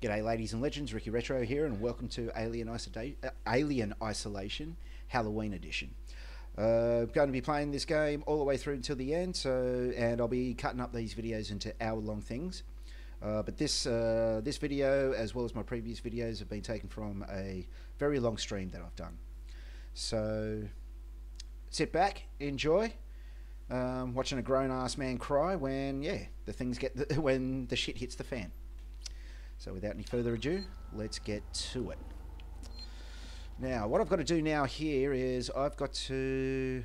G'day, ladies and legends. Ricky Retro here, and welcome to Alien, Isoda- uh, Alien Isolation Halloween Edition. Uh, going to be playing this game all the way through until the end, so and I'll be cutting up these videos into hour-long things. Uh, but this uh, this video, as well as my previous videos, have been taken from a very long stream that I've done. So sit back, enjoy, um, watching a grown-ass man cry when yeah the things get the, when the shit hits the fan. So without any further ado, let's get to it. Now, what I've got to do now here is I've got to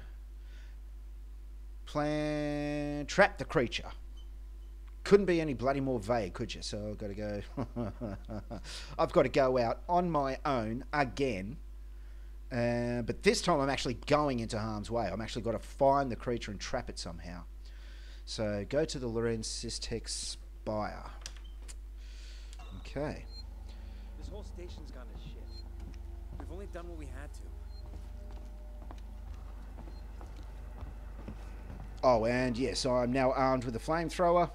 plan trap the creature. Couldn't be any bloody more vague, could you? So I've got to go. I've got to go out on my own again. Uh, but this time I'm actually going into harm's way. I'm actually got to find the creature and trap it somehow. So go to the Lorenz Systech Spire. Okay. This whole station's gone to shit. We've only done what we had to. Oh, and yes, I'm now armed with a flamethrower.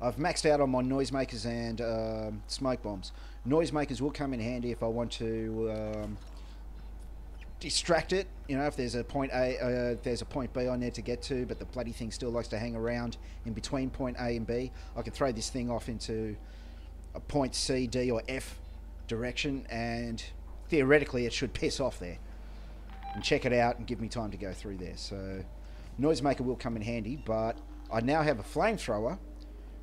I've maxed out on my noisemakers and um, smoke bombs. Noisemakers will come in handy if I want to um, distract it. You know, if there's a point A, uh, if there's a point B I need to get to, but the bloody thing still likes to hang around in between point A and B. I can throw this thing off into a point C, D, or F direction, and theoretically it should piss off there and check it out and give me time to go through there. So, noisemaker will come in handy, but I now have a flamethrower,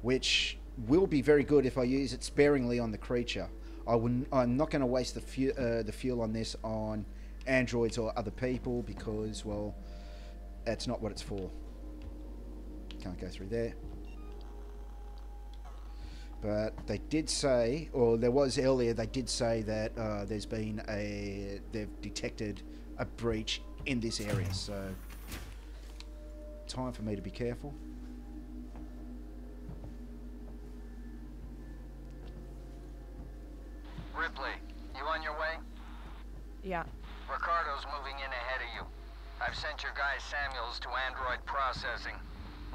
which will be very good if I use it sparingly on the creature. I will, I'm not going to waste the, fu- uh, the fuel on this on androids or other people because, well, that's not what it's for. Can't go through there. But they did say, or there was earlier, they did say that uh, there's been a, they've detected a breach in this area. So, time for me to be careful. Ripley, you on your way? Yeah. Ricardo's moving in ahead of you. I've sent your guy Samuels to android processing.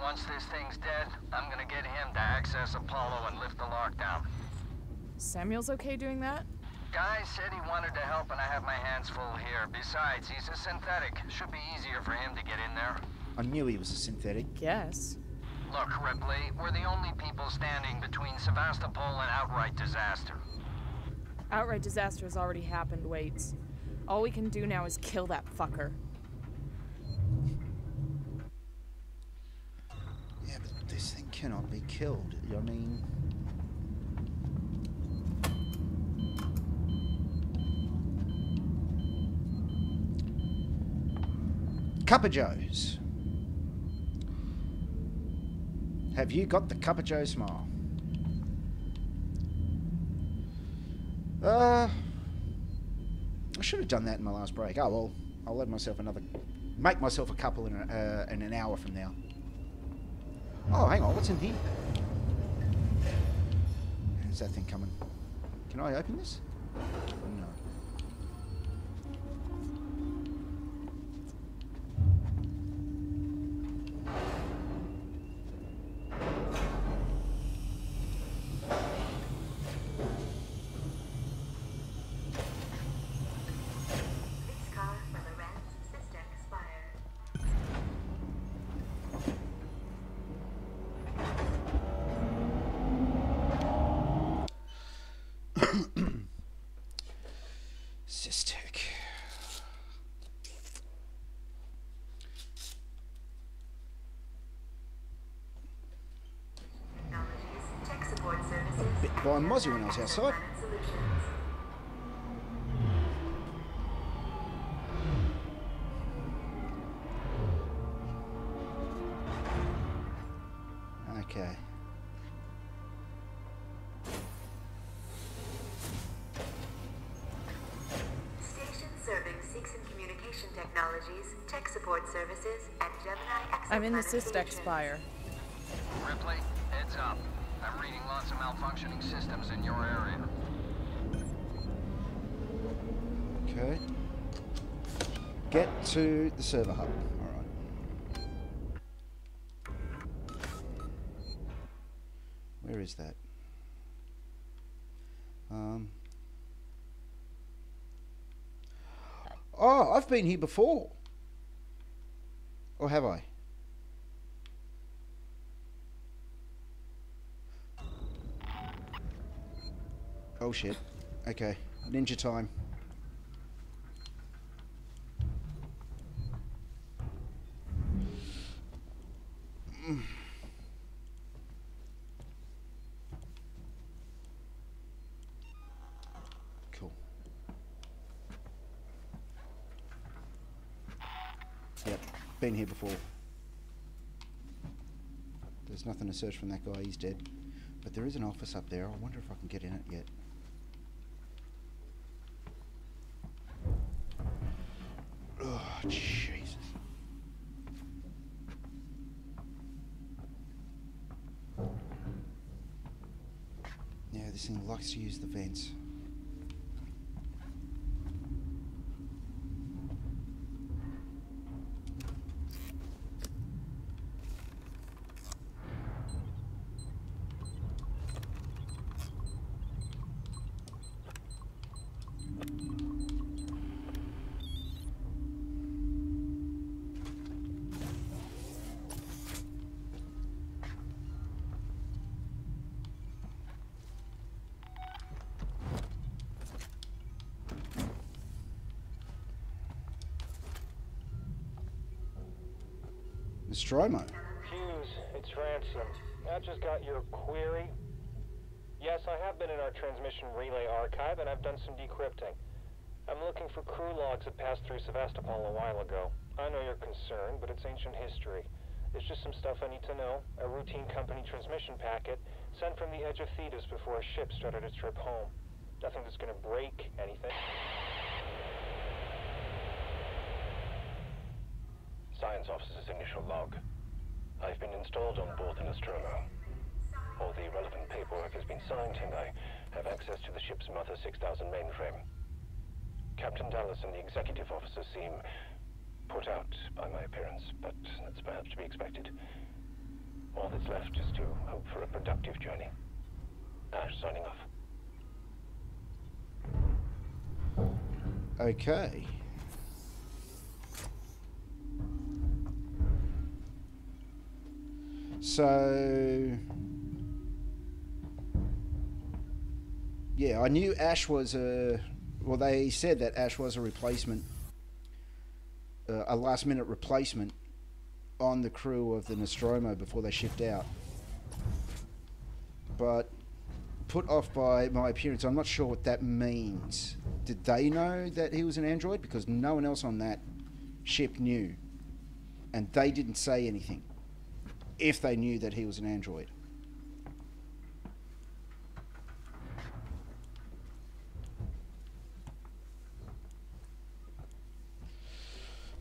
Once this thing's dead, I'm gonna get him to access Apollo and lift the lockdown. Samuel's okay doing that? Guy said he wanted to help and I have my hands full here. Besides, he's a synthetic. Should be easier for him to get in there. I knew he was a synthetic. Yes. Look, Ripley, we're the only people standing between Sevastopol and outright disaster. Outright disaster has already happened, Waits. All we can do now is kill that fucker. Yeah, but this thing cannot be killed. I mean. Cup of Joe's. Have you got the Cup of Joe smile? Uh, I should have done that in my last break. Oh well, I'll let myself another, make myself a couple in, a, uh, in an hour from now. Oh, hang on, what's in here? Is that thing coming? Can I open this? No. By Mozzie when I was outside. Planet Solutions. Okay. Station serving Seegson Communication Technologies, tech support services, and Gemini I'm in the Exoplanet Systech malfunctioning systems in your area. Okay. Get to the server hub. Alright. Where is that? Um. Oh, I've been here before. Or have I? Oh shit. Okay. Ninja time. Cool. Yep, been here before. There's nothing to search from that guy, he's dead. But there is an office up there, I wonder if I can get in it yet. Oh, Jesus. Yeah, this thing likes to use the vents. Nostromo. Hughes, it's Ransom. I just got your query. Yes, I have been in our transmission relay archive, and I've done some decrypting. I'm looking for crew logs that passed through Sevastopol a while ago. I know you're concerned, but it's ancient history. There's just some stuff I need to know. A routine company transmission packet sent from the edge of Thetis before a ship started its trip home. Nothing that's gonna break anything. Installed on board the Nostromo. All the relevant paperwork has been signed, and I have access to the ship's Mother 6000 mainframe. Captain Dallas and the executive officer seem put out by my appearance, but that's perhaps to be expected. All that's left is to hope for a productive journey. Ash signing off. Okay. So yeah, I knew Ash was a. Well, they said that Ash was a replacement, uh, a last-minute replacement on the crew of the Nostromo before they shipped out. But put off by my appearance, I'm not sure what that means. Did they know that he was an android? Because no one else on that ship knew, and they didn't say anything. If they knew that he was an android.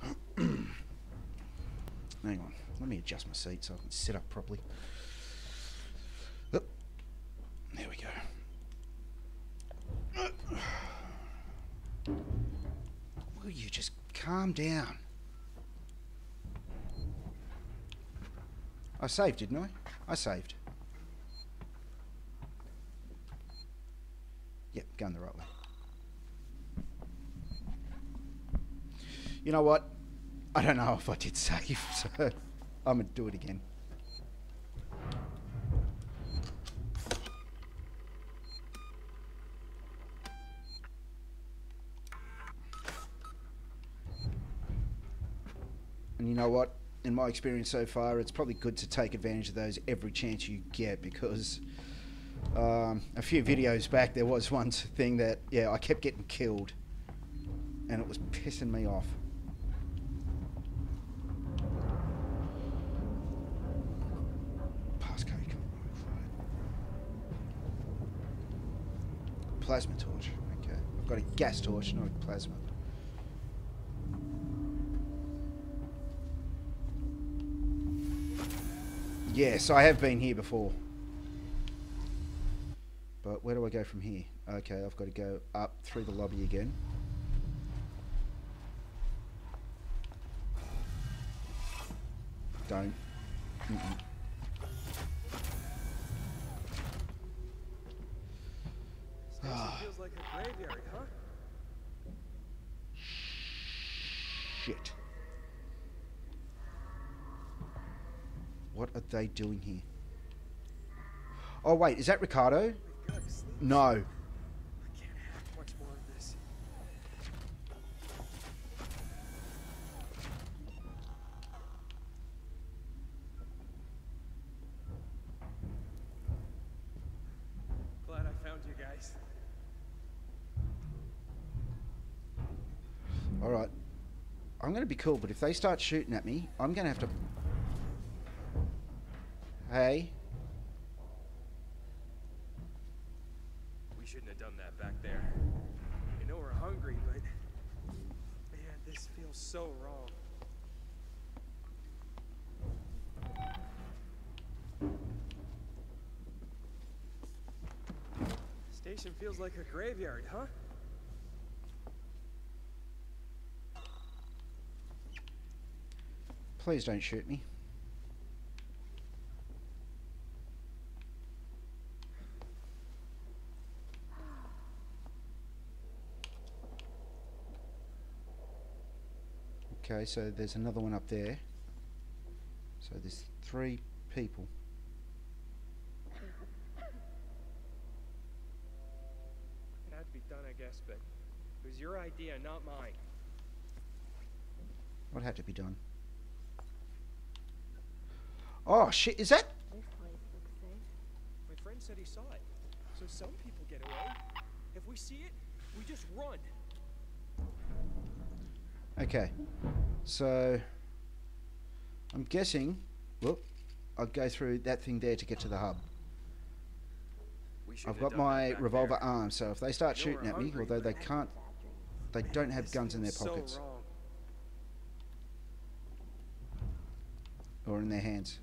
Hang on, let me adjust my seat so I can sit up properly. There we go. Will you just calm down? I saved, didn't I? I saved. Yep, going the right way. You know what? I don't know if I did save, so I'm going to do it again. And you know what? In my experience so far, it's probably good to take advantage of those every chance you get because um, a few videos back there was one thing that, yeah, I kept getting killed and it was pissing me off. Plasma torch. Okay, I've got a gas torch, not a plasma. Yes, I have been here before. But where do I go from here? Okay, I've got to go up through the lobby again. Don't. Mm-mm. Ah. feels like a graveyard, huh? Shit. What are they doing here? Oh wait, is that Ricardo? No. I can't have much more of this. Glad I found you guys. All right. I'm going to be cool, but if they start shooting at me, I'm going to have to. Hey. We shouldn't have done that back there. You know we're hungry, but man, this feels so wrong. Station feels like a graveyard, huh? Please don't shoot me. Okay, so there's another one up there. So there's three people. It had to be done, I guess, but it was your idea, not mine. What had to be done? Oh shit, is that? This place looks safe. My friend said he saw it. So some people get away. If we see it, we just run. Okay. So I'm guessing whoop, I'll go through that thing there to get to the hub. I've got my revolver arm, so if they start we're shooting at me, although they can't, they don't have guns in their pockets or in their hands.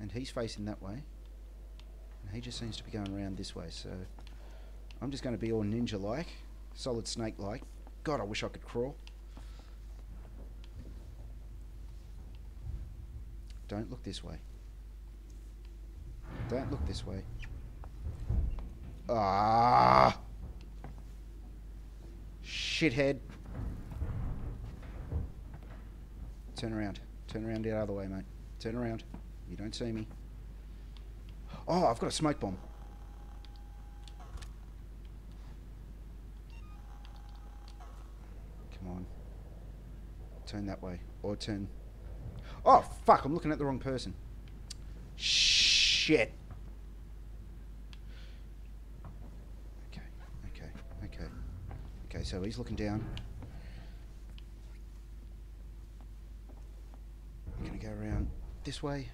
And he's facing that way. And he just seems to be going around this way, so I'm just going to be all ninja like, solid snake like. God, I wish I could crawl. Don't look this way. Don't look this way. Ah! Shithead. Turn around. Turn around the other way, mate. Turn around. You don't see me. Oh, I've got a smoke bomb. Come on. Turn that way. Or turn. Oh, fuck. I'm looking at the wrong person. Shit. Okay, okay, okay. Okay, so he's looking down. I'm gonna go around this way.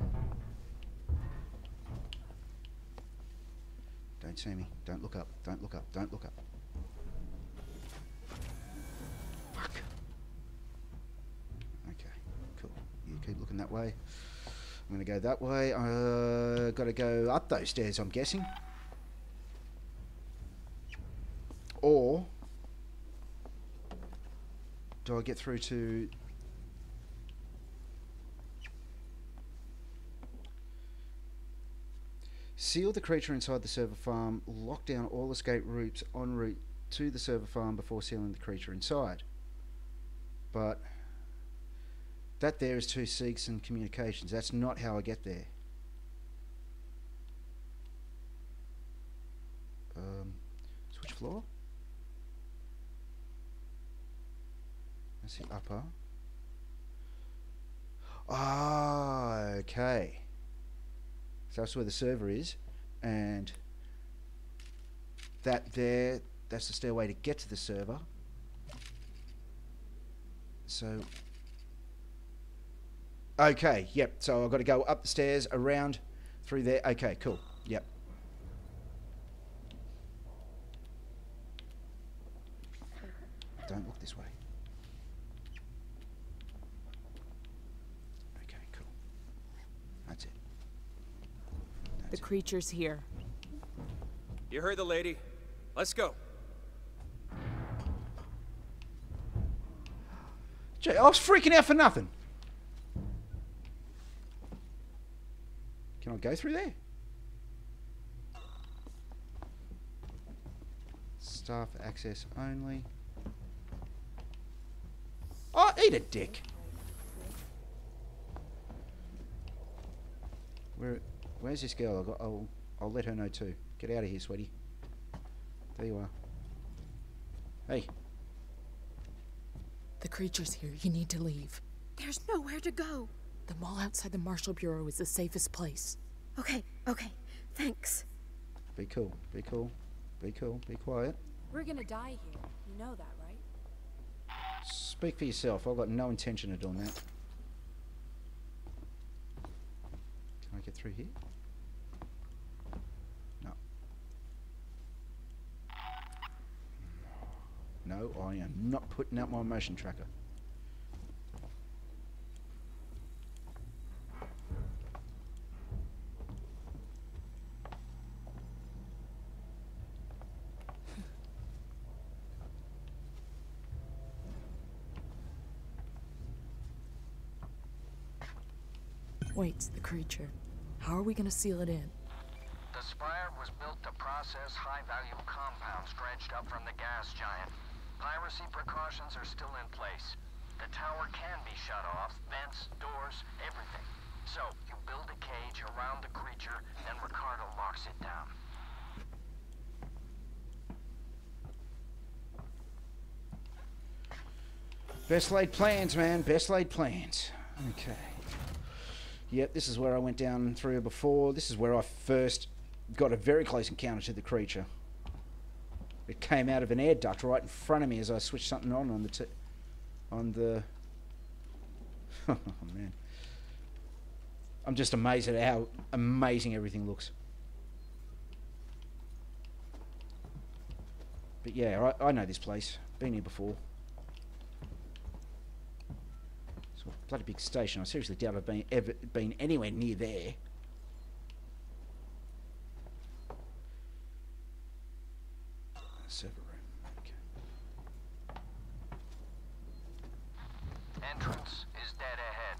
Don't see me. Don't look up. Don't look up. Don't look up. Fuck. Okay, cool. Looking that way. I'm gonna go that way. Uh, gotta go up those stairs, I'm guessing. Or do I get through to Seal the creature inside the server farm, lock down all escape routes en route to the server farm before sealing the creature inside. But that there is two Seegson communications. That's not how I get there. Um, switch floor? That's the upper. Ah, okay. So that's where the server is, and that there, that's the stairway to get to the server. So, okay, yep. So I've got to go up the stairs, around, through there. Okay, cool. Yep. Don't look this way. Okay, cool. That's it. The That's it. creature's here. You heard the lady. Let's go. Gee, I was freaking out for nothing. Go through there? Staff access only. Oh, eat a dick. Where, where's this girl? I'll, go- I'll, I'll let her know too. Get out of here, sweetie. There you are. Hey, The creature's here. You need to leave. There's nowhere to go. The mall outside the Marshal Bureau is the safest place. Okay, okay. Thanks. be cool, be cool, be cool, be quiet. We're gonna die here. You know that, right? Speak for yourself. I've got no intention of doing that. Can I get through here? No. No, I am not putting out my motion tracker. Wait, the creature. How are we gonna seal it in? The Spire was built to process high-value compounds dredged up from the gas giant. Piracy precautions are still in place. The tower can be shut off, vents, doors, everything. So, you build a cage around the creature, then Ricardo locks it down. Best laid plans, man. Best laid plans. Okay. Yep, this is where I went down through before. This is where I first got a very close encounter to the creature. It came out of an air duct right in front of me as I switched something on on the on the. oh man. I'm just amazed at how amazing everything looks. But yeah, I, I know this place. Been here before. It's a bloody big station. I seriously doubt I've been ever been anywhere near there. Server room. Okay. Entrance is dead ahead.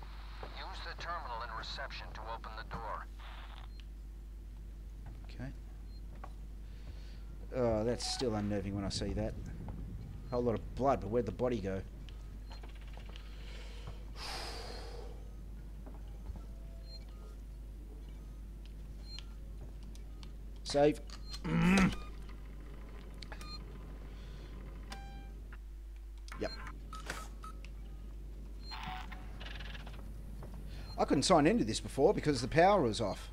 Use the terminal in reception to open the door. Okay. Oh, that's still unnerving when I see that. A whole lot of blood, but where'd the body go? Save. yep. I couldn't sign into this before because the power was off.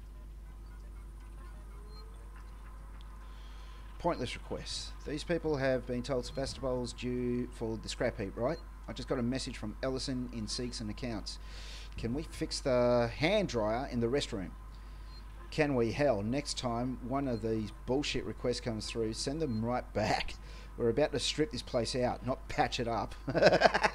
Pointless requests. These people have been told Sevastopol's due for the scrap heap, right? I just got a message from Ellison in Seegson Accounts. Can we fix the hand dryer in the restroom? Can we? Hell, next time one of these bullshit requests comes through, send them right back. We're about to strip this place out, not patch it up.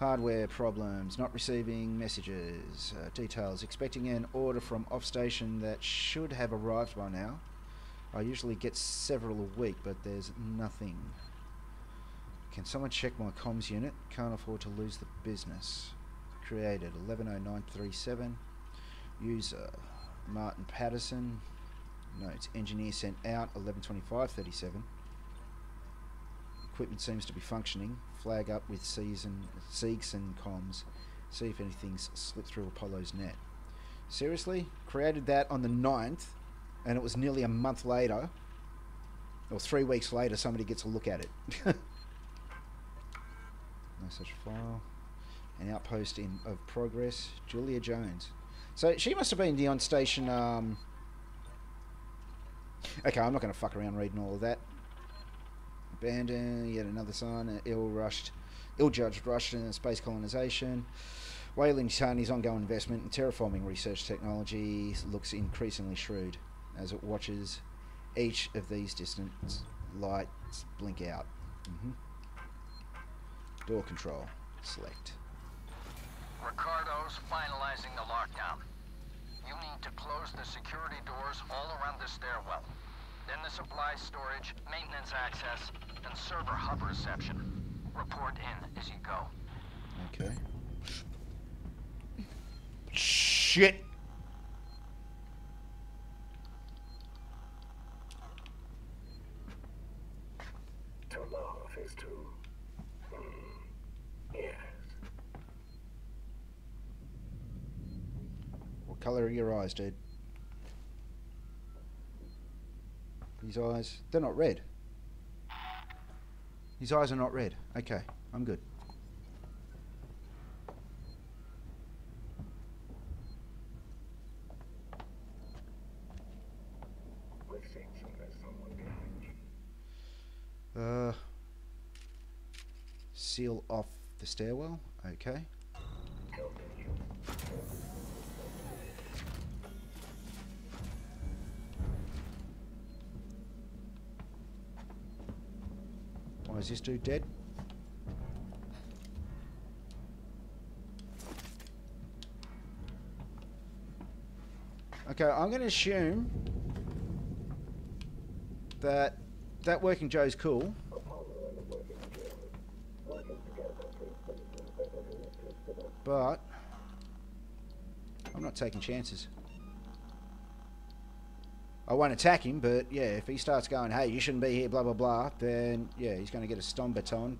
Hardware problems, not receiving messages, uh, details, expecting an order from off station that should have arrived by now. I usually get several a week, but there's nothing. Can someone check my comms unit? Can't afford to lose the business. Created 110937. User Martin Patterson. Notes engineer sent out 112537. Equipment seems to be functioning. Flag up with Seegson, and comms. See if anything's slipped through Apollo's net. Seriously? Created that on the 9th, and it was nearly a month later, or three weeks later, somebody gets a look at it. no such file. An outpost in of progress. Julia Jones. So she must have been the on station. Um... Okay, I'm not going to fuck around reading all of that. Abandon, yet another sign, uh, ill-rushed, ill-judged Russian space colonization. Weyland Yutani's ongoing investment in terraforming research technology looks increasingly shrewd as it watches each of these distant lights blink out. hmm Door control. Select. Ricardo's finalizing the lockdown. You need to close the security doors all around the stairwell. Then the supply storage, maintenance access, and server hub reception. Report in as you go. Okay. Shit. Colour of your eyes, dude. His eyes, they're not red. His eyes are not red. Okay, I'm good. Uh, seal off the stairwell. Okay. Is this dude dead? Okay, I'm going to assume that that working Joe's cool. But I'm not taking chances. I won't attack him, but yeah, if he starts going, hey, you shouldn't be here, blah, blah, blah, then yeah, he's going to get a stomp baton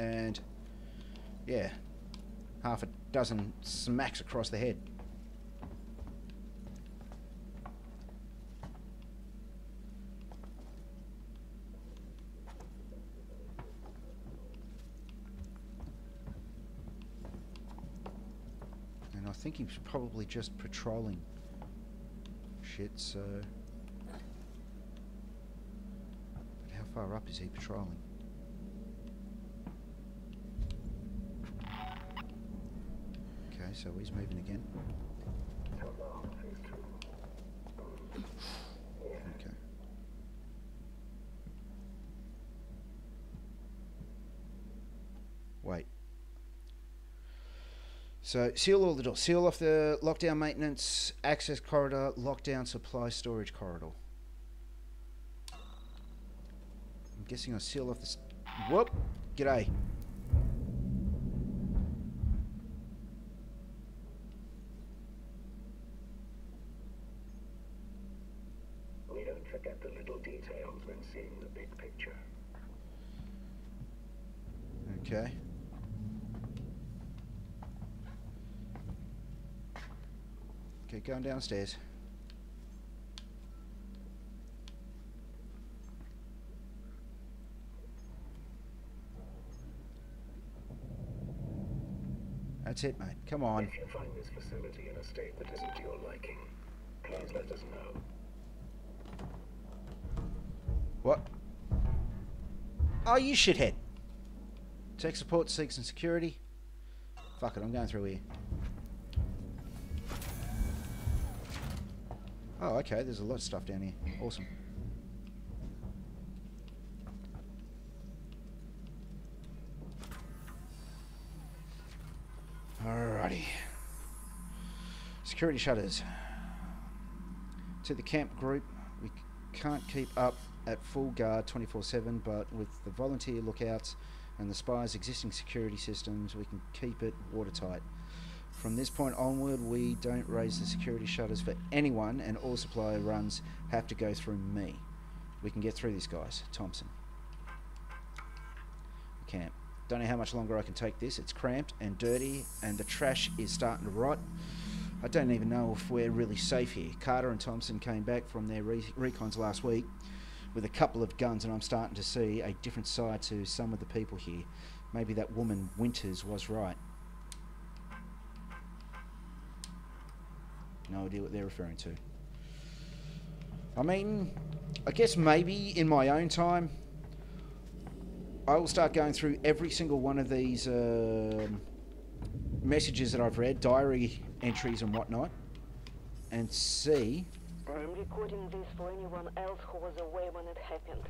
and yeah, half a dozen smacks across the head. And I think he's probably just patrolling shit, so... But how far up is he patrolling? Okay, so he's moving again. Okay. Wait. So seal all the doors. Seal off the lockdown maintenance, access corridor, lockdown supply storage corridor. I'm guessing I seal off this. Whoop! G'day. We don't forget the little details when seeing the big picture. Okay. Okay, going downstairs. That's it, mate. Come on. If you find this facility in a state that isn't to your liking, please let us know. What? Oh, you shithead. Tech support Seegson security. Fuck it, I'm going through here. Oh, okay, there's a lot of stuff down here. Awesome. Security shutters. To the camp group, we can't keep up at full guard 24-7, but with the volunteer lookouts and the Spire's existing security systems, we can keep it watertight. From this point onward, we don't raise the security shutters for anyone, and all supply runs have to go through me. We can get through this, guys. Thompson. Camp. Don't know how much longer I can take this. It's cramped and dirty, and the trash is starting to rot. I don't even know if we're really safe here. Carter and Thompson came back from their re recons last week with a couple of guns, and I'm starting to see a different side to some of the people here. Maybe that woman Winters was right. No idea what they're referring to. I mean, I guess maybe in my own time, I will start going through every single one of these um messages that I've read, diary entries and whatnot, and see. I'm recording this for anyone else who was away when it happened.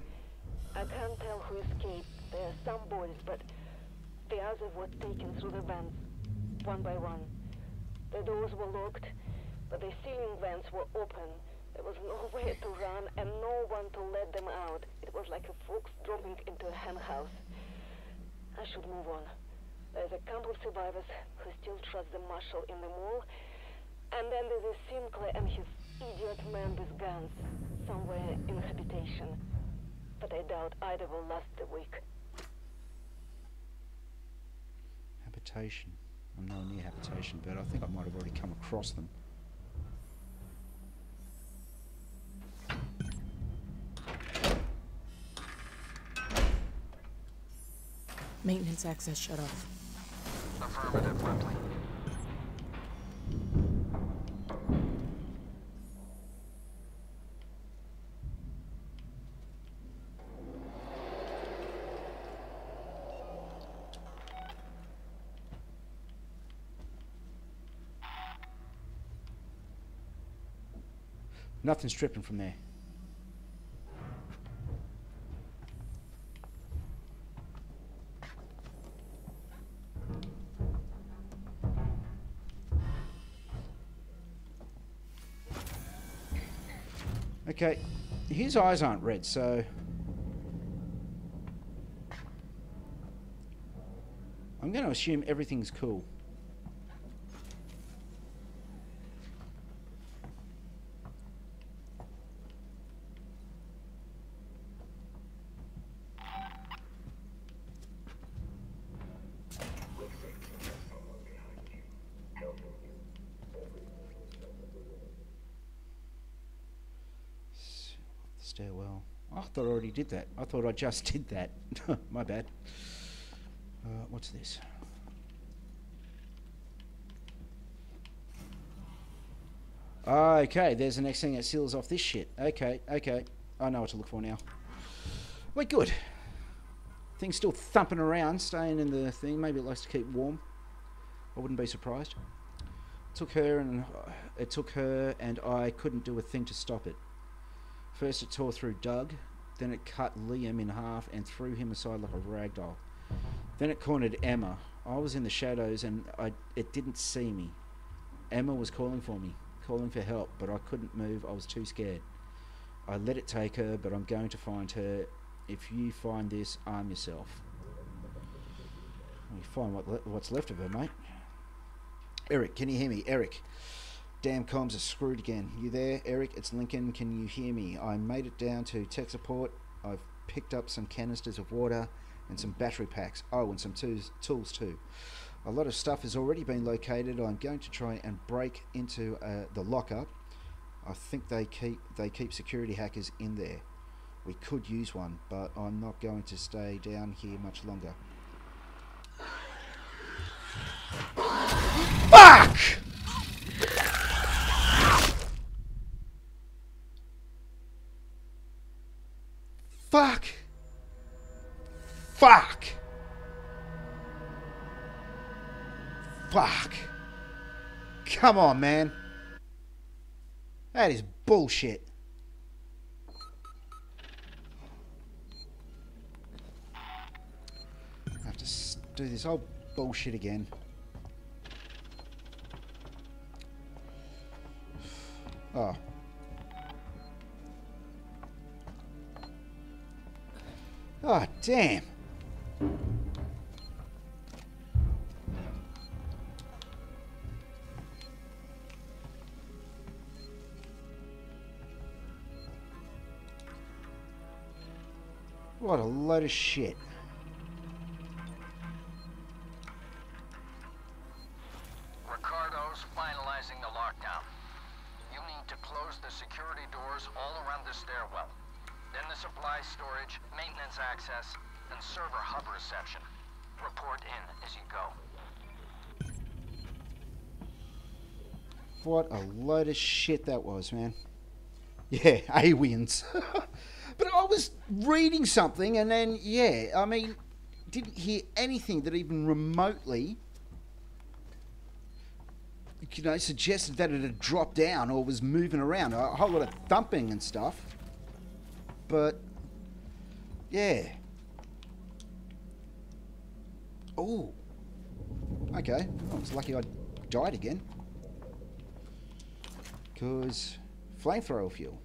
I can't tell who escaped. There are some boys, but the others were taken through the vents, one by one. The doors were locked, but the ceiling vents were open. There was nowhere to run and no one to let them out. It was like a fox dropping into a hen house. I should move on. There's a couple of survivors who still trust the marshal in the mall. And then there's Sinclair and his idiot man with guns somewhere in habitation. But I doubt either will last the week. Habitation. I'm nowhere near habitation, but I think I might have already come across them. Maintenance access shut off. Affirmative, Ripley. Nothing's tripping from there. Okay, his eyes aren't red, so... I'm going to assume everything's cool. S- Stairwell. I thought I already did that. I thought I just did that. My bad. Uh, what's this? Okay, there's the next thing that seals off this shit. Okay, okay. I know what to look for now. We're good. Thing's still thumping around, staying in the thing. Maybe it likes to keep warm. I wouldn't be surprised. Took her and uh, it took her, and I couldn't do a thing to stop it. First, it tore through Doug. Then it cut Liam in half and threw him aside like a rag doll. Then it cornered Emma. I was in the shadows and I, it didn't see me. Emma was calling for me, calling for help, but I couldn't move. I was too scared. I let it take her, but I'm going to find her. If you find this, arm yourself. You find what what's left of her, mate. Eric, can you hear me? Eric. Damn comms are screwed again. You there, Eric? It's Lincoln. Can you hear me? I made it down to tech support. I've picked up some canisters of water and some battery packs. Oh, and some tools, tools too. A lot of stuff has already been located. I'm going to try and break into uh, the lockup. I think they keep they keep security hackers in there. We could use one, but I'm not going to stay down here much longer. Fuck! Fuck! Fuck! Fuck! Come on, man. That is bullshit. I have to do this whole bullshit again. Oh. Oh, damn. What a load of shit. Shit that was, man. Yeah, A aliens. but I was reading something and then, yeah, I mean, didn't hear anything that even remotely, you know, suggested that it had dropped down or was moving around. A whole lot of thumping and stuff. But, yeah. Oh. Okay. I was lucky I died again. Because flamethrower fuel.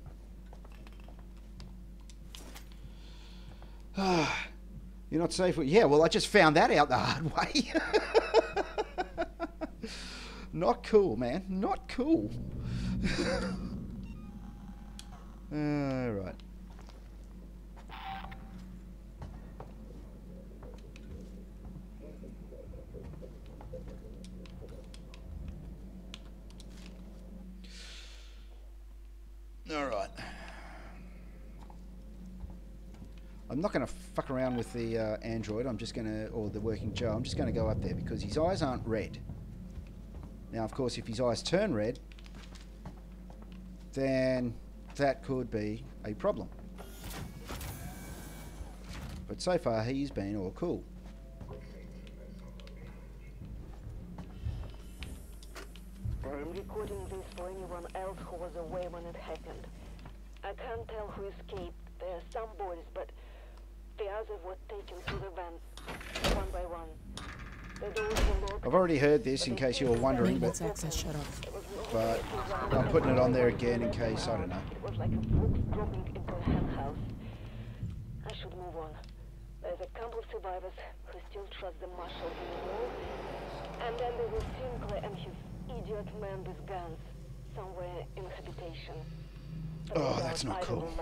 You're not safe. Yeah, well, I just found that out the hard way. not cool, man. Not cool. All right. All right. I'm not going to fuck around with the uh, android. I'm just going to, or the working Joe. I'm just going to go up there because his eyes aren't red. Now, of course, if his eyes turn red, then that could be a problem. But so far, he's been all cool. This in case you were wondering, but, but I'm putting it on there again in case, I don't know. It was like a fox dropping into a hen house. I should move on. There's a couple of survivors who still trust the marshal anymore. And then there was Sinclair and his idiot man with guns somewhere in habitation. But Oh, that's not cool.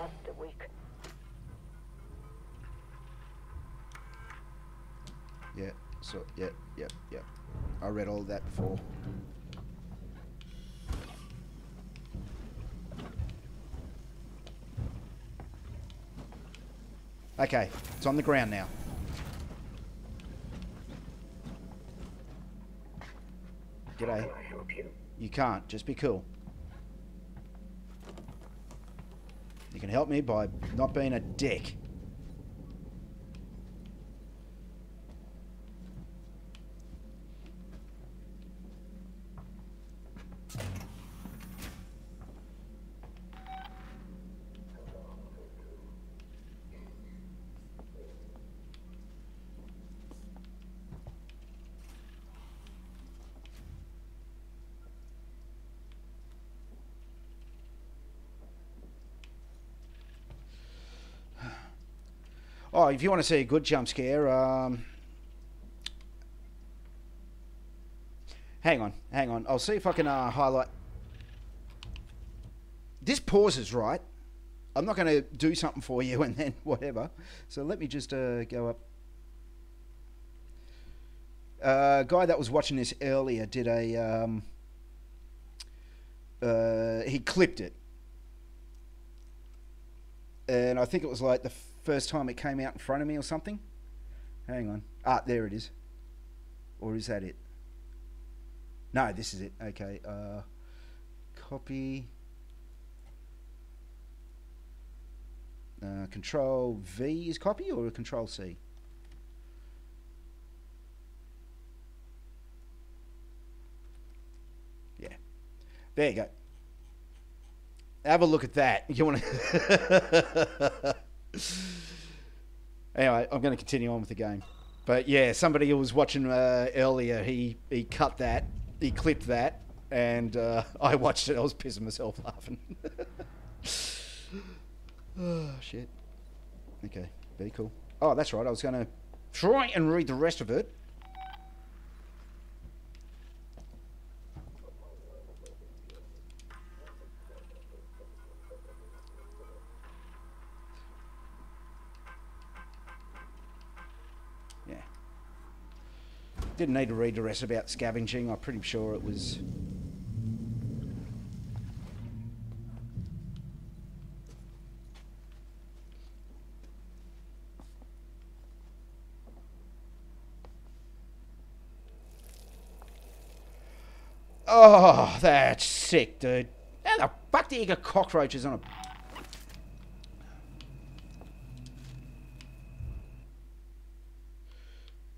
Yeah, so, yeah, yeah, yeah. I read all that before. Okay, it's on the ground now. G'day. can I help you? You can't. Just be cool. You can help me by not being a dick. Oh, if you want to see a good jump scare, um, hang on, hang on. I'll see if I can uh, highlight. This pauses, right? I'm not going to do something for you and then whatever. So let me just uh, go up. Uh, guy that was watching this earlier did a. Um, uh, he clipped it. And I think it was like the first time it came out in front of me or something. Hang on. Ah, there it is. Or is that it? No, this is it. Okay. Uh, copy. Uh, control V is copy or Control C? Yeah. There you go. Have a look at that. You want to. Anyway, I'm going to continue on with the game. But yeah, somebody who was watching uh, earlier, he, he cut that, he clipped that, and uh, I watched it. I was pissing myself laughing. oh, shit. Okay, very cool. Oh, that's right. I was going to try and read the rest of it. Yeah. Didn't need to read the rest about scavenging. I'm pretty sure it was. Oh, that's sick, dude. How the fuck do you get cockroaches on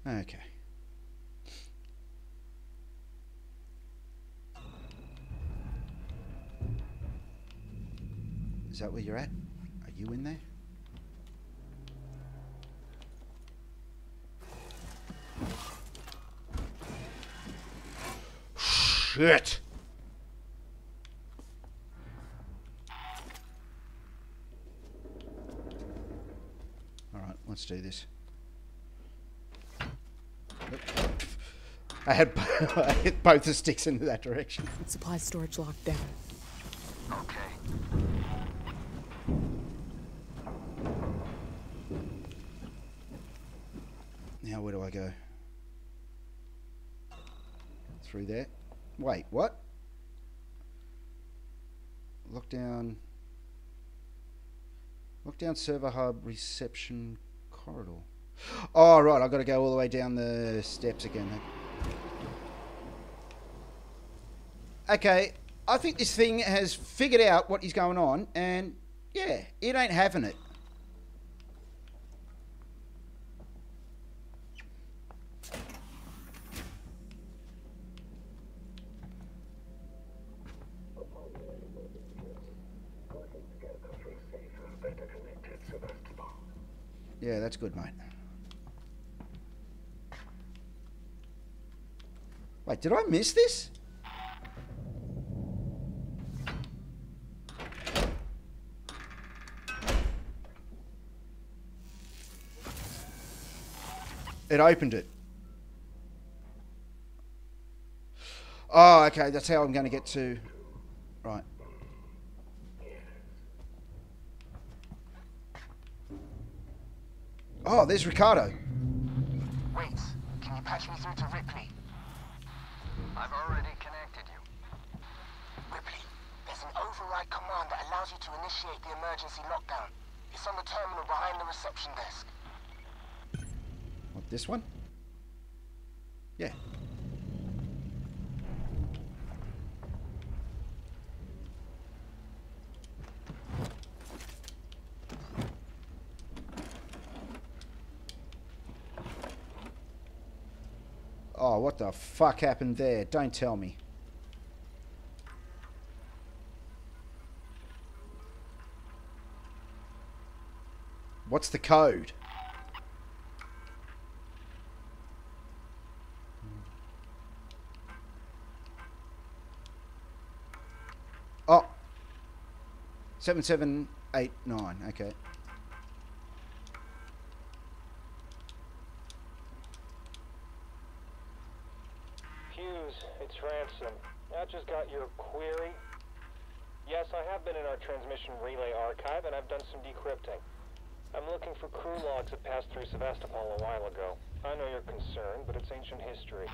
a Okay. Is that where you're at? Are you in there? Shit! Alright, let's do this. I had, I hit both the sticks into that direction. Supply storage locked down. Okay. Now where do I go? Through there? Wait, what? Lockdown. Lockdown server hub reception corridor. Oh, right, I've got to go all the way down the steps again. Okay, I think this thing has figured out what is going on, and yeah, it ain't having it. Yeah, that's good, mate. Wait, did I miss this? It opened it. Oh, okay, that's how I'm going to get to... Right. Oh, there's Ricardo. Wait, can you patch me through to Ripley? I've already connected you. Ripley, there's an override command that allows you to initiate the emergency lockdown. It's on the terminal behind the reception desk. What, this one? Yeah. Oh, what the fuck happened there? Don't tell me. What's the code? Oh. 7789, okay. Hughes, it's Ransom. I just got your query. Yes, I have been in our transmission relay archive, and I've done some decrypting. I'm looking for crew logs that passed through Sevastopol a while ago. I know you're concerned, but it's ancient history.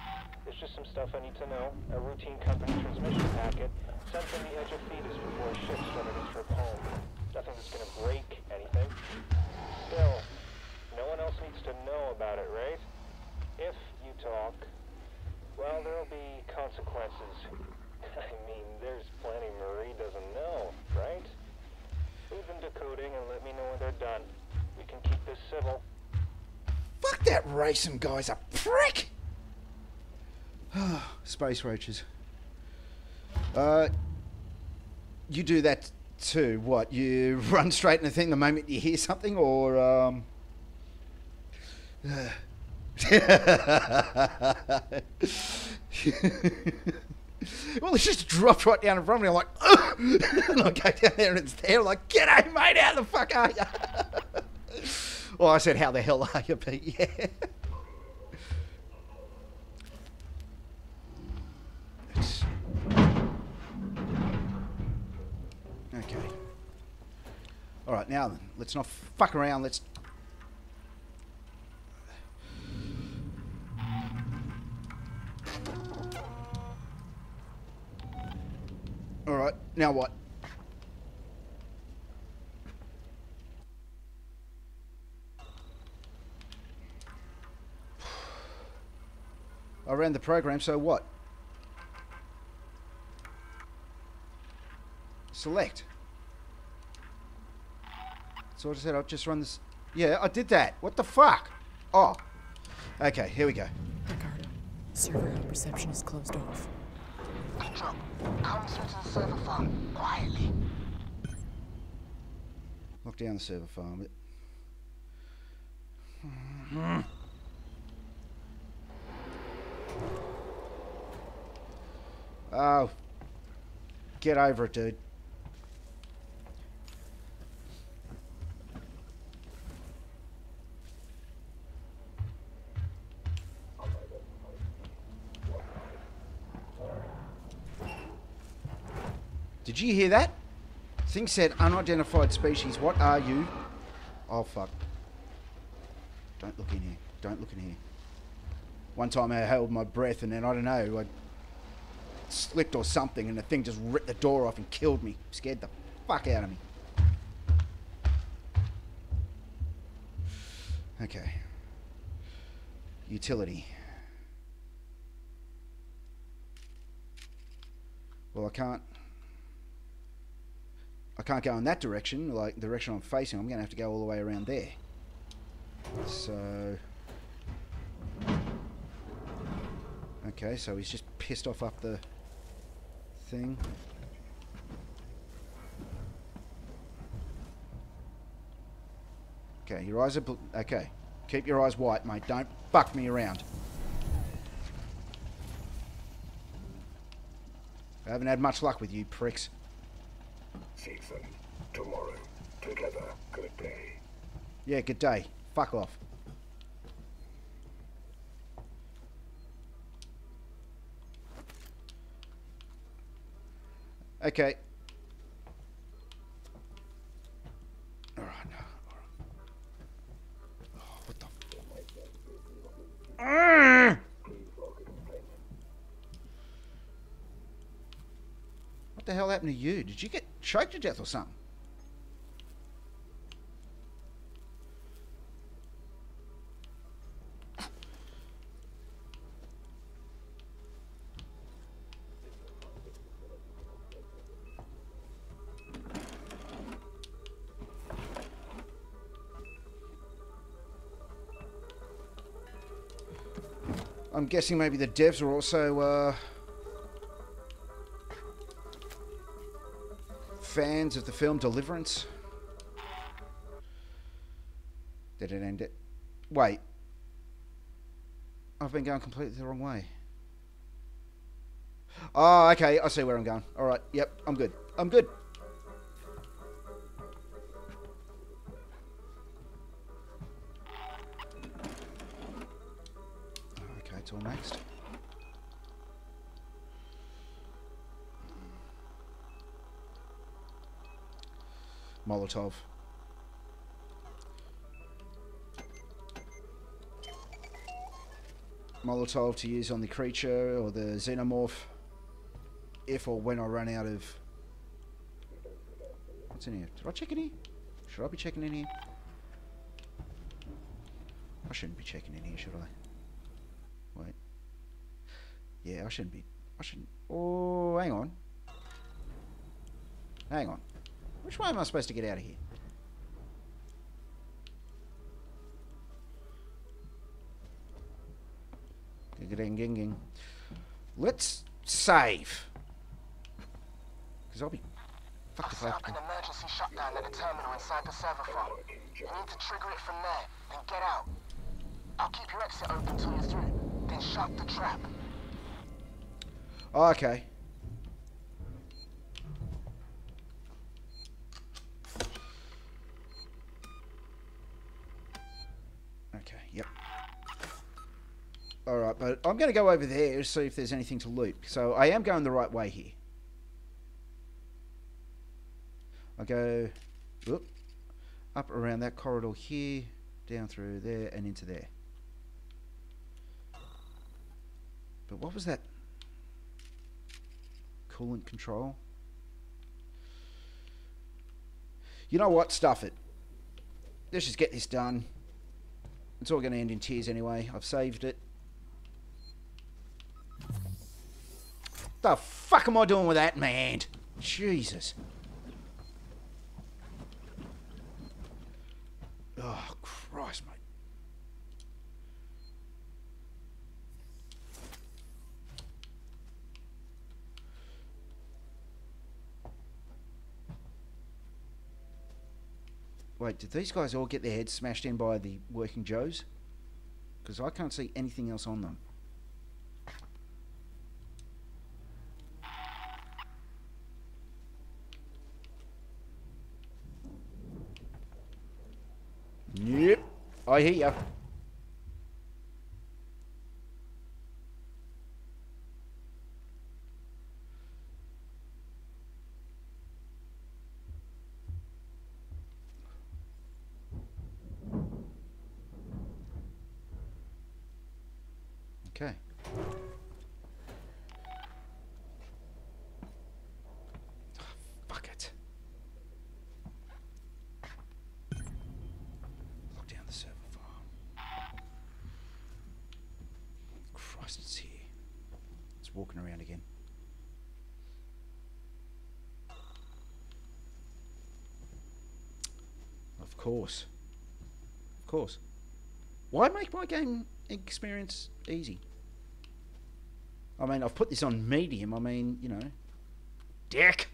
There's just some stuff I need to know. A routine company transmission packet sent from the edge of Thedus before a ship started its trip home. Nothing that's gonna break anything. Still, no one else needs to know about it, right? If you talk, well, there'll be consequences. I mean, there's plenty Marie doesn't know, right? Leave them decoding and let me know when they're done. We can keep this civil. Fuck that racing guy's a prick! Space roaches. Uh, you do that too. What? You run straight in the thing the moment you hear something, or um. well, it's just dropped right down in front of me. I'm like, and I go down there and it's there. I'm like, g'day, mate. How the fuck are you? well, I said, how the hell are you, Pete? Yeah. All right, now then, let's not fuck around. Let's. All right, now what? I ran the program, so what? Select. So I said I'll just run this. Yeah, I did that. What the fuck? Oh. Okay, here we go. Ricardo, server reception is closed off. Pedro, come through to the server farm, quietly. Lock down the server farm. Mm-hmm. Oh. Get over it, dude. Did you hear that? Thing said unidentified species. What are you? Oh fuck. Don't look in here. Don't look in here. One time I held my breath and then I don't know, I slipped or something and the thing just ripped the door off and killed me. Scared the fuck out of me. Okay. Utility. Well, I can't. I can't go in that direction, like the direction I'm facing. I'm going to have to go all the way around there. So. Okay, so he's just pissed off up the thing. Okay, your eyes are... Okay. Keep your eyes white, mate. Don't fuck me around. I haven't had much luck with you pricks. Seegson. Tomorrow. Together. Good day. Yeah, good day. Fuck off. Okay. Choked to death or something? I'm guessing maybe the devs are also uh, fans of the film Deliverance. Did it end it? Wait. I've been going completely the wrong way. Oh, okay. I see where I'm going. All right. Yep. I'm good. I'm good. Molotov. Molotov to use on the creature or the xenomorph if or when I run out of... What's in here? Did I check in here? Should I be checking in here? I shouldn't be checking in here, should I? Wait. Yeah, I shouldn't be. I shouldn't. Oh, hang on. Hang on. Which way am I supposed to get out of here? Let's save. Because I'll be fucked if I have to. an emergency shutdown at the terminal inside the server farm. You need to trigger it from there, then get out. I'll keep your exit open till you're through, then shut the trap. Oh. Okay, yep. Alright, but I'm going to go over there to see if there's anything to loot. So I am going the right way here. I go whoop, up around that corridor here, down through there, and into there. But what was that? Coolant control? You know what? Stuff it. Let's just get this done. It's all going to end in tears anyway. I've saved it. The fuck am I doing with that, man? Jesus. Oh, Christ, mate. Wait, did these guys all get their heads smashed in by the working Joes? Because I can't see anything else on them. Yep, I hear ya. Okay. Fuck it. Lock down the server farm. It's walking around again. Of course. Of course. Why make my game experience easy? I mean, I've put this on medium. I mean, you know. Dick!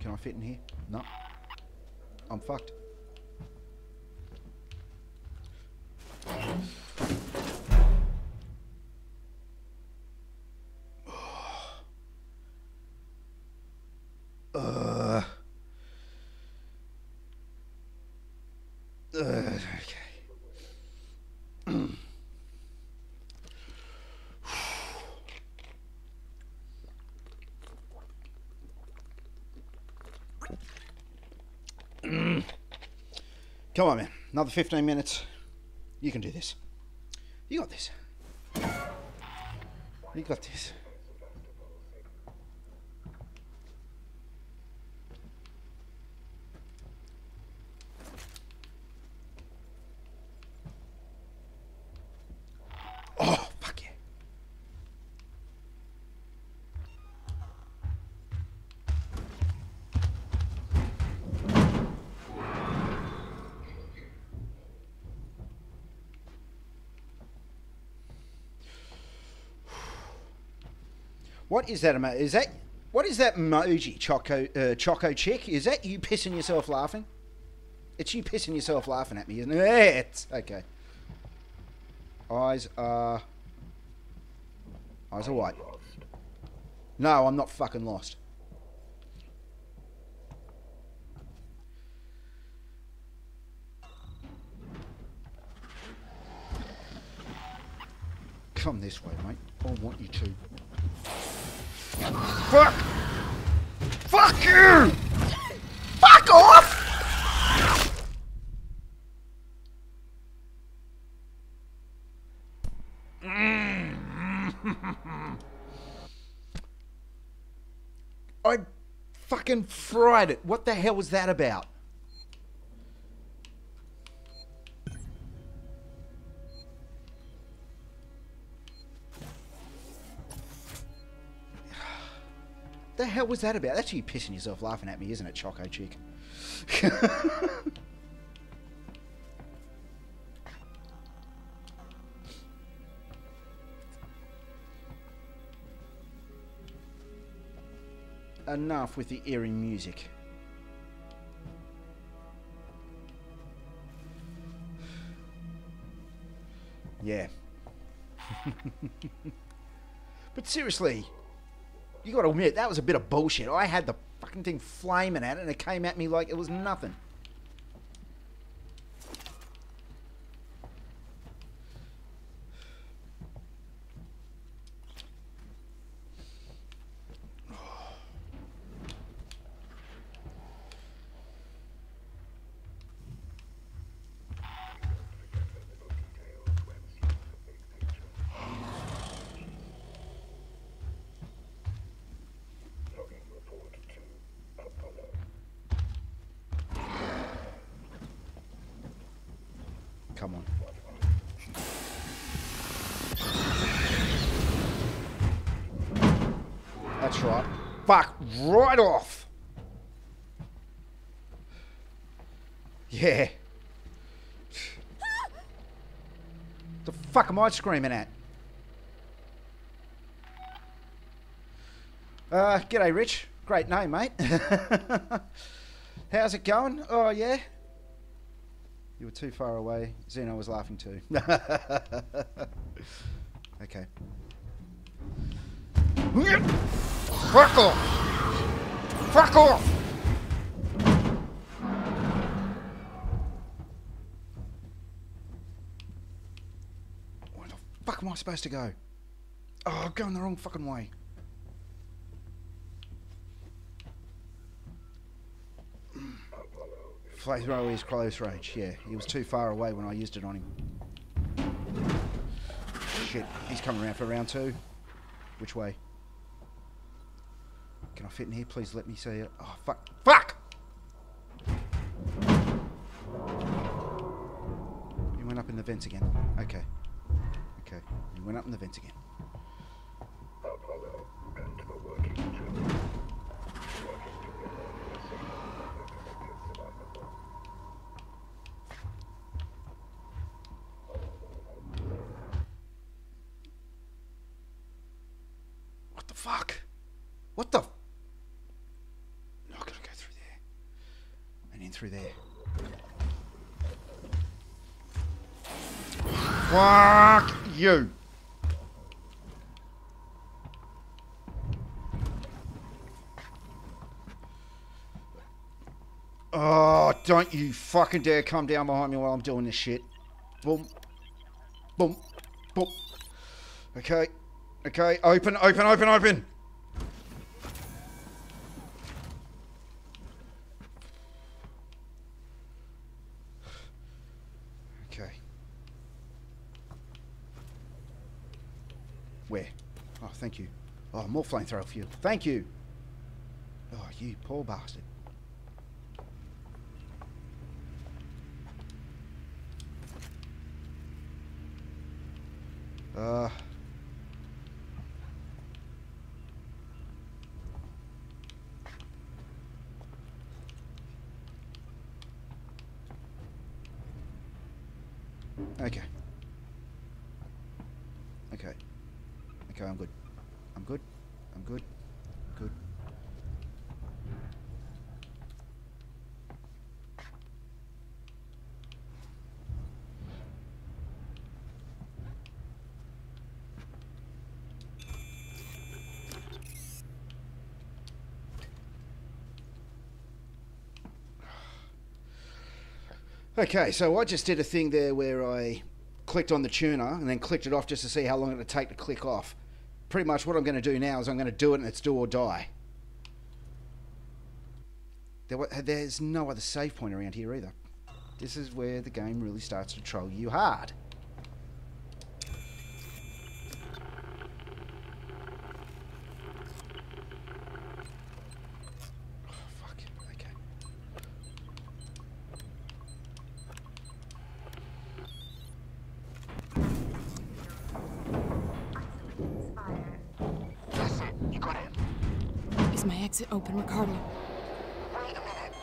Can I fit in here? No. I'm fucked. Uh. Uh, okay. Come on, man. Another 15 minutes. You can do this. You got this. You got this. What is Is that what is that emoji, Choco uh, Choco chick? Is that you pissing yourself laughing? It's you pissing yourself laughing at me, isn't it? Okay. Eyes are eyes are white. No, I'm not fucking lost. Come this way, mate. I want you to. Fuck! Fuck you! Fuck off! I fucking fried it. What the hell was that about? Hell was that about? That's you pissing yourself laughing at me, isn't it, Choco Chick? Enough with the eerie music. Yeah. but seriously, you got to admit that was a bit of bullshit. Oh, I had the fucking thing flaming at it, and it came at me like it was nothing. Come on. That's right. Fuck right off. Yeah. The fuck am I screaming at? Uh, g'day, Rich. Great name, mate. How's it going? Oh, yeah. You were too far away. Zeno was laughing too. okay. Fuck off! Fuck off! Where the fuck am I supposed to go? Oh, I'm going the wrong fucking way. Flamethrower is close range, yeah. He was too far away when I used it on him. Shit, he's coming around for round two. Which way? Can I fit in here? Please let me see it. Oh, fuck. Fuck! He went up in the vents again. Okay. Okay. He went up in the vents again. Apollo and the working gentlemen. Working together in a single method to make it survivable. What the fuck? What the? f- No, I gotta go through there. And in through there. Fuck you. Oh, don't you fucking dare come down behind me while I'm doing this shit. Boom. Boom. Boom. Okay. Okay. Open, open, open, open. Okay. Where? Oh, thank you. Oh, more flamethrower fuel. Thank you. Oh, you poor bastard. Uh. Okay. Okay. Okay, I'm good. I'm good. I'm good. Good. Okay, so I just did a thing there where I clicked on the tuner and then clicked it off just to see how long it would take to click off. Pretty much what I'm going to do now is I'm going to do it and it's do or die. There, there's no other save point around here either. This is where the game really starts to troll you hard. Oh, fuck. Okay. That's it. You got it. Is my exit open, Ricardo? Wait a minute.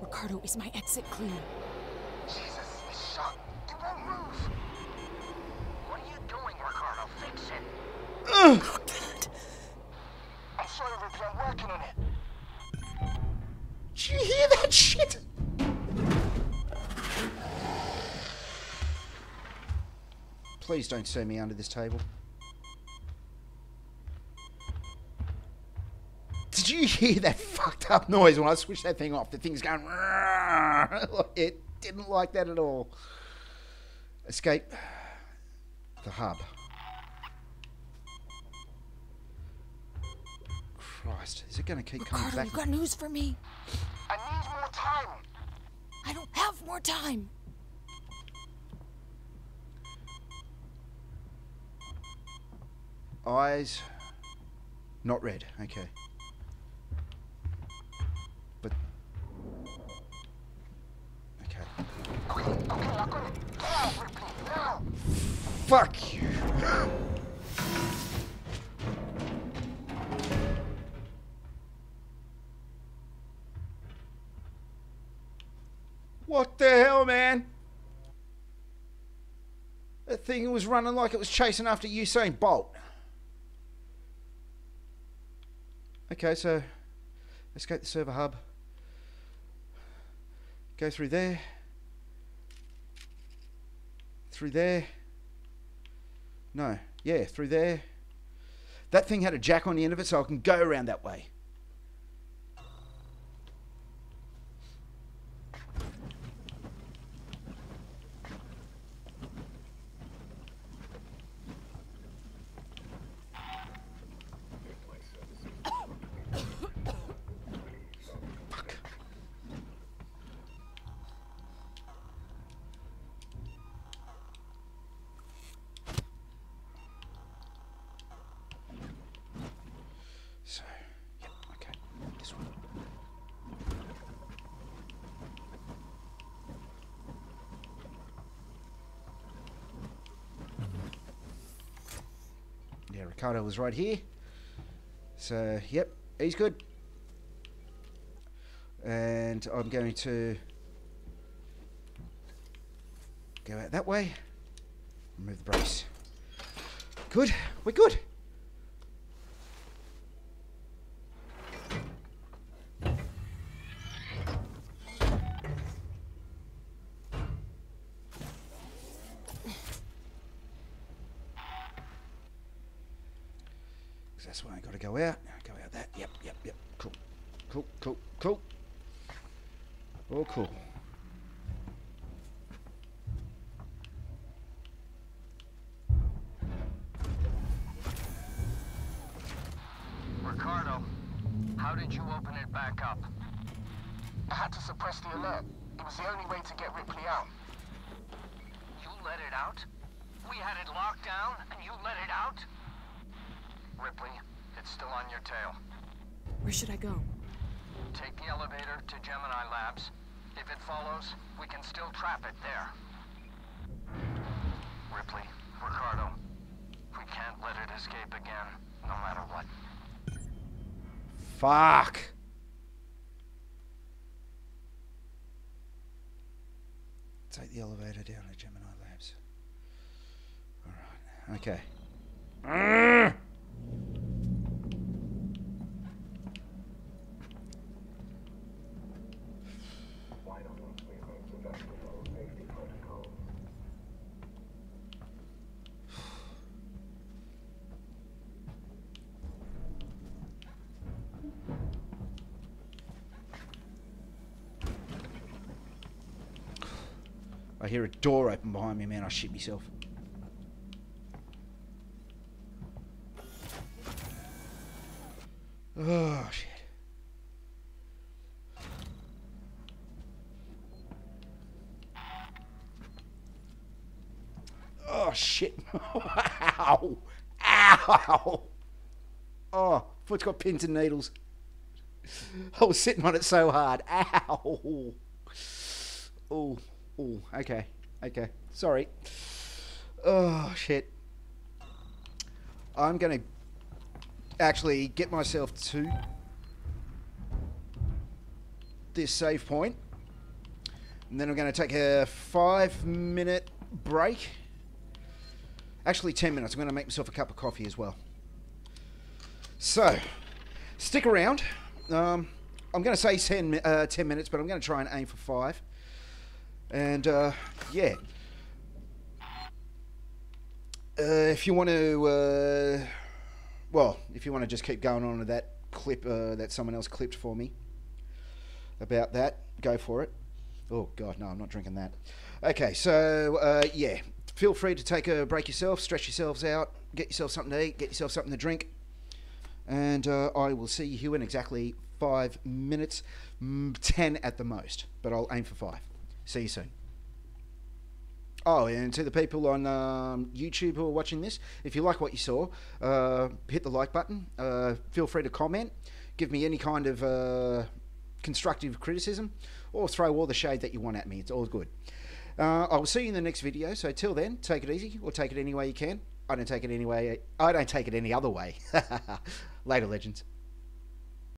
Ricardo, is my exit clear? Jesus, it's shut. It won't move. What are you doing, Ricardo? Fix it. Oh, God. I'm sorry, Ripley. I'm working on it. Did you hear that shit? Please don't send me under this table. Hear that fucked up noise when I switch that thing off? The thing's going. It didn't like that at all. Escape the hub. Christ, is it going to keep coming Ricardo, back? You've got news for me? I need more time. I don't have more time. Eyes not red. Okay. Fuck you. What the hell, man? That thing was running like it was chasing after Usain Bolt. Okay, so escape the server hub. Go through there. Through there. No, yeah, through there. That thing had a jack on the end of it, so I can go around that way. Fuck. So, yep. Was right here. So, yep, he's good. And I'm going to go out that way. Remove the brace. Good, we're good. Because that's why I got to go out. Go out that. Yep, yep, yep. Cool. Cool, cool, cool. Oh, cool. Ricardo, how did you open it back up? I had to suppress the alert. It was the only way to get Ripley out. You let it out? We had it locked down, and you let it out? Ripley, it's still on your tail. Where should I go? Take the elevator to Gemini Labs. If it follows, we can still trap it there. Ripley, Ricardo, we can't let it escape again, no matter what. Fuck. Take the elevator down to Gemini Labs. Alright, okay. Arrgh! Why not we hope the best of all safety protocols? I hear a door open behind me, man. I shit myself. Oh, shit. Oh, shit. Ow. Ow. Oh, foot's got pins and needles. I was sitting on it so hard. Ow. Oh, oh, okay, okay. Sorry. Oh, shit. I'm going to actually get myself to this save point. And then I'm going to take a five minute break. Actually, 10 minutes. I'm going to make myself a cup of coffee as well. So, stick around. Um, I'm going to say 10, uh, 10 minutes, but I'm going to try and aim for five. And uh, yeah. Uh, if you want to, uh, well, if you want to just keep going on with that clip uh, that someone else clipped for me about that, go for it. Oh, God, no, I'm not drinking that. Okay, so uh, yeah, feel free to take a break yourself, stretch yourselves out, get yourself something to eat, get yourself something to drink. And uh, I will see you here in exactly five minutes, mm, 10 at the most, but I'll aim for five. See you soon. Oh, and to the people on um, YouTube who are watching this, if you like what you saw, uh, hit the like button. Uh, feel free to comment, give me any kind of uh, constructive criticism, or throw all the shade that you want at me. It's all good. Uh, I will see you in the next video. So till then, take it easy, or take it any way you can. I don't take it any way. I don't take it any other way. Later, legends.